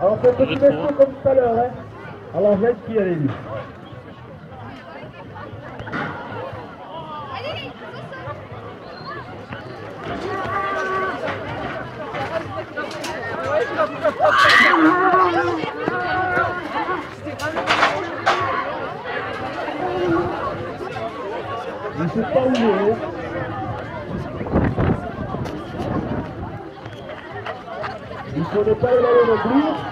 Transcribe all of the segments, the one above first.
Alors, un petit chaud comme tout à l'heure, hein. Alors, j'ai qui allez lui. Je ne sais pas il est. Il pas le plus.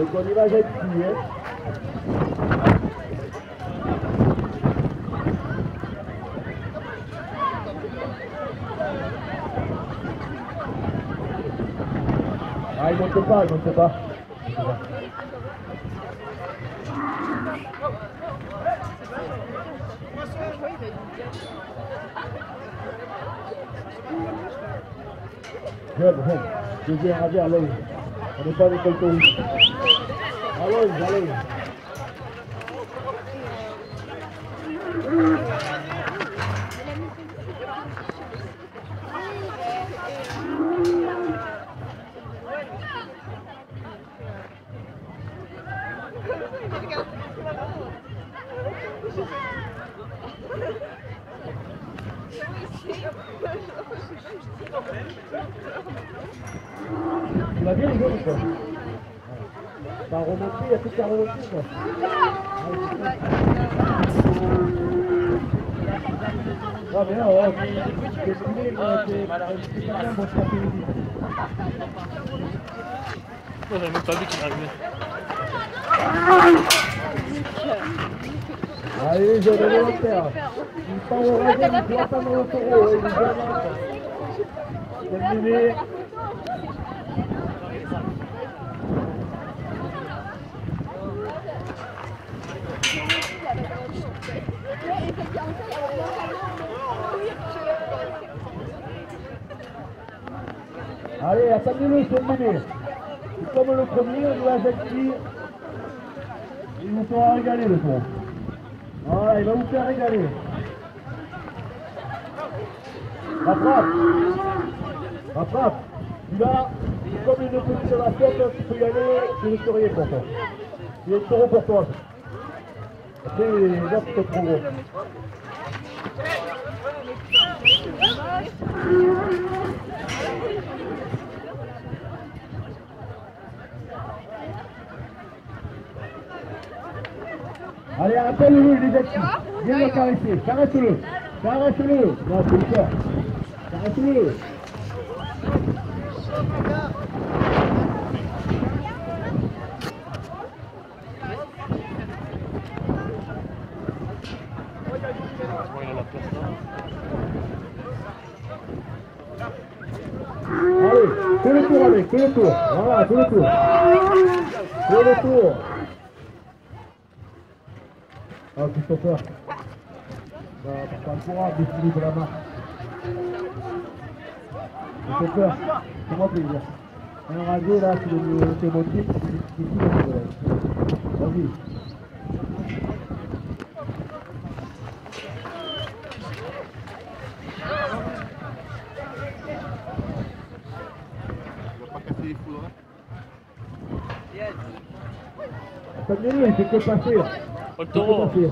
On y va gentil. Hein. Ah, il monte pas, il monte pas. Il monte pas. Deuxième ravir, allez. On n'est pas avec quelqu'un. Allez, allez. Tu vas bien les jeunes ou quoi T'as remonté, il y a tout qui a remonté quoi. Ah mais non, ouais, t'es t'es pas bien, bon, c'est après-midi. Moi, j'avais même pas vu qu'il arrivait. Allez, je vais volontaire. Il part au rayon, il doit pas dans le taureau, il là. Terminé. Allez, attendez-le, terminé. Comme le premier, on doit gentil. Il vous fera régaler le tour. Voilà, il va vous faire régaler. Rattrape. Rattrape. Celui-là, comme il ne peut sur la tête, tu peux y aller, c'est le sourire pour toi. Il est taureau pour toi. Après, autres, c'est trop gros. Allez, appelle-le, il est actifs. Viens le caresser. Caresse-le. Caresse-le. Non, c'est le cœur. Caresse-le. Allez, fais le tour avec, fais le tour. Voilà, fais le tour. Fais le tour. Ah, Christopher. Bah, pas le courage de Philippe la marque. Christopher, comment. Un rasé là, c'est le c'est qui le Vas-y. Foudres. hein. Attendez-le, il fait que. Oh, le taureau passer.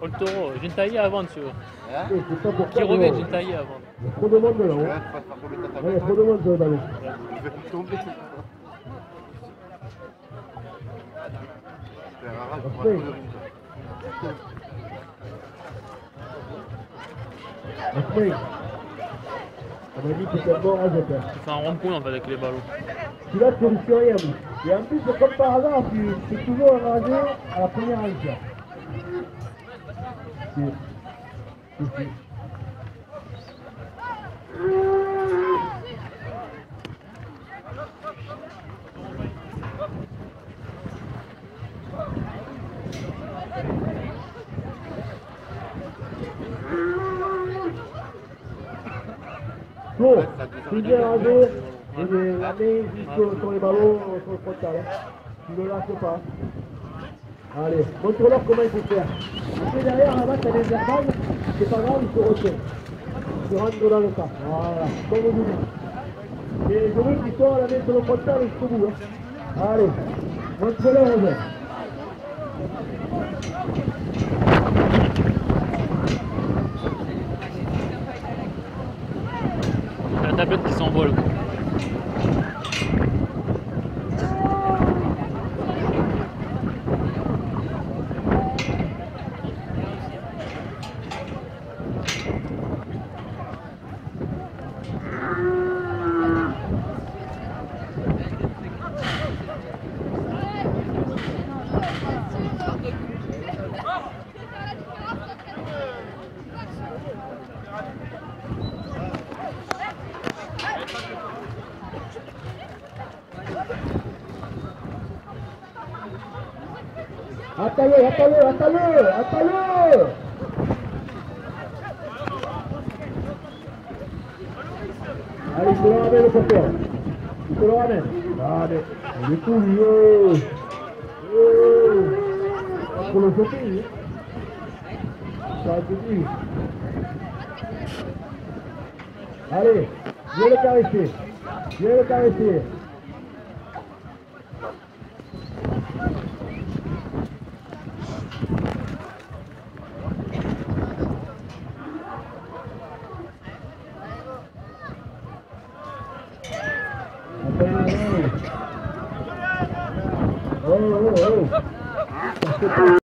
Oh, le taureau J'ai une taillée avant. Hein Eh, pas pour Qui mais j'ai une taillée avant. Il y a trop de monde là. Hein. il y a trop de monde tomber. Après. pas Après, on m'a dit que c'était un bon résultat. Tu fais un rond-point en fait avec les ballons. Tu risques rien, lui. Et en plus, c'est comme par hasard, tu c'est toujours à la première enchère. C'est- c'est- Bon, rasé, et les- la main jusqu'au- sur les ballons, sur le frontal. Tu ne lâches pas. Allez, montre-leur comment il faut faire. Et derrière, là-bas, t'as des airbags, c'est pas grave, il se retient. Tu rentres dans le tas. Voilà, comme vous dites. Et je veux qu'ils soient à la main sur le frontal jusqu'au bout. Hein. Allez, montre-le, Roger. La tablette qui s'envole. Attends-le, attends-le, attends-le, attends-le Allez, il te le ramène le porteur. Il te le ramène. Allez, il est tout vieux. Oh. Pour le choper, lui. Ça a été dit. Allez, viens le caresser. Viens le caresser. Oh, oh, oh.